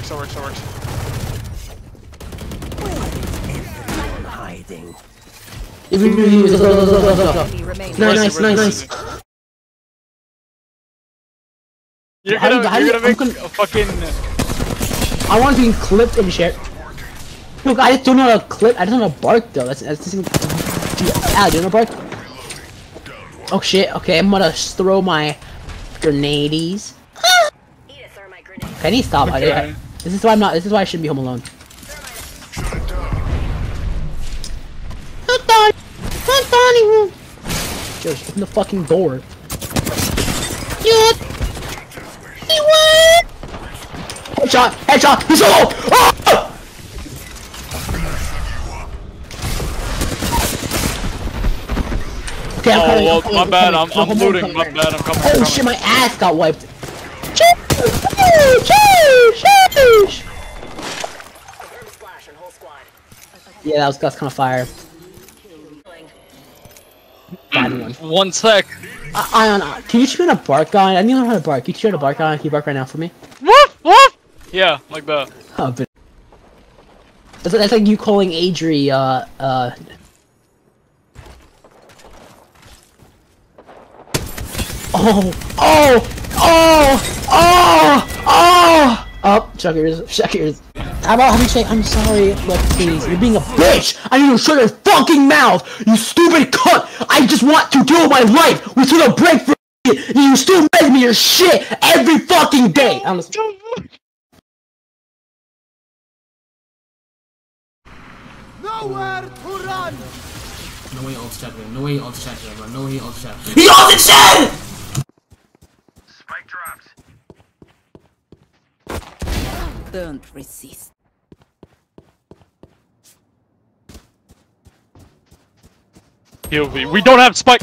works, that works, that works. Hiding. Remaining. Nice, nice, nice. You're How gonna, how do you're you- gonna make I'm gonna- a fucking. I want to be clipped and shit. Look, I just don't know how to clip. I just don't know how to bark though. That's that's just. Ah, do you know how to bark? Oh shit. Okay, I'm gonna throw my grenades. Penny, stop. I, I, Okay. This is why I'm not. This is why I shouldn't be home alone. Not Donnie. Not Donnie. Just open the fucking door. Yeah. He what? Headshot! Headshot! He's solo! Ah! Okay, I'm Oh, well, coming, my I'm bad, coming. I'm, I'm looting, my bad, I'm coming, Oh I'm shit, my ass got wiped. Sheesh! Sheesh! Sheesh! Yeah, that was that's kind of fire. One. One sec. Uh, Ion, uh, can you teach me how bark, guy? I need to know how to bark. Can you teach me how to bark, Ion? Can you bark right now for me? Woof, woof! Yeah, like that. Oh, but that's, that's like you calling Adri, uh, uh. Oh, oh, oh, oh, oh! Check yours, check yours. How about how you say, I'm sorry, look, please, you're being a bitch! I need to shut your fucking mouth, you stupid cunt! I just want to deal with my life! We took a break for and you still make me your shit every fucking day! I'm just- Nowhere to run. No way ult chat No way ult chat bro. No way ult chat. He owns it, Don't resist. We don't have spike.